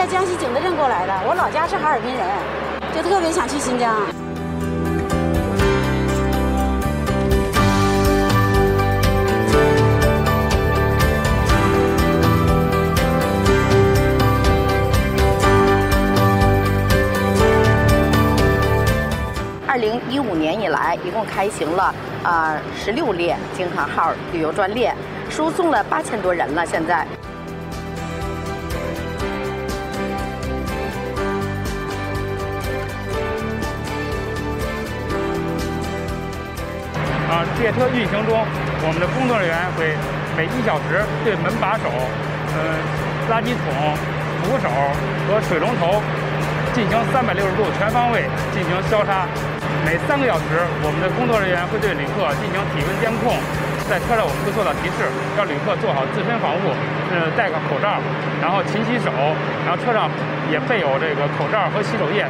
在江西景德镇过来的，我老家是哈尔滨人，就特别想去新疆。二零一五年以来，一共开行了啊十六列京杭号旅游专列，输送了八千多人了。现在。啊，列车运行中，我们的工作人员会每一小时对门把手、嗯垃圾桶、扶手和水龙头进行三百六十度全方位进行消杀。每三个小时，我们的工作人员会对旅客进行体温监控。在车上，我们会做到提示，让旅客做好自身防护，呃，戴个口罩，然后勤洗手，然后车上也备有这个口罩和洗手液。